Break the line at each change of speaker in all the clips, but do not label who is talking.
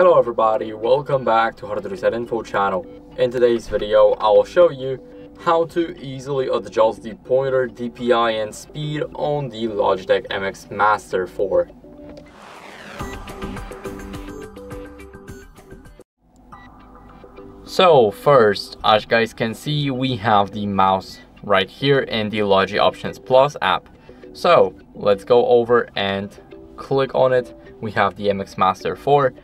Hello everybody, welcome back to to Reset Info channel. In today's video, I will show you how to easily adjust the pointer, DPI and speed on the Logitech MX Master 4. So first, as you guys can see, we have the mouse right here in the Logi Options Plus app. So let's go over and click on it. We have the MX Master 4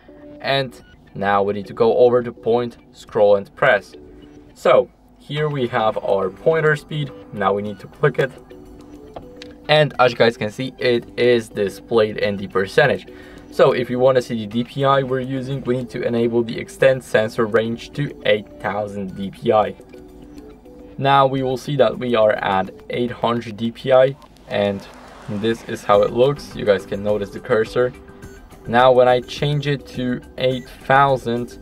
and now we need to go over to point, scroll and press. So here we have our pointer speed. Now we need to click it. And as you guys can see, it is displayed in the percentage. So if you want to see the DPI we're using, we need to enable the extend sensor range to 8000 DPI. Now we will see that we are at 800 DPI and this is how it looks. You guys can notice the cursor. Now when I change it to 8000,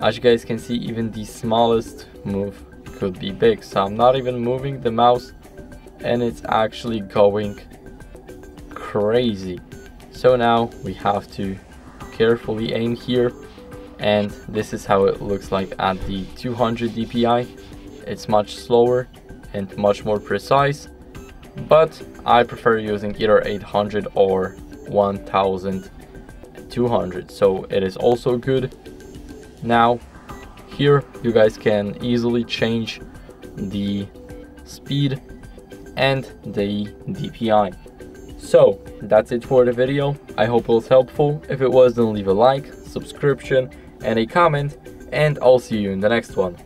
as you guys can see, even the smallest move could be big. So I'm not even moving the mouse and it's actually going crazy. So now we have to carefully aim here and this is how it looks like at the 200 dpi it's much slower and much more precise but i prefer using either 800 or 1000 200 so it is also good. Now here you guys can easily change the speed and the DPI so that's it for the video. I hope it was helpful. If it was then leave a like subscription and a comment and I'll see you in the next one.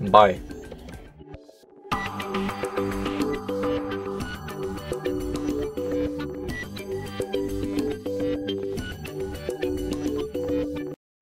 Bye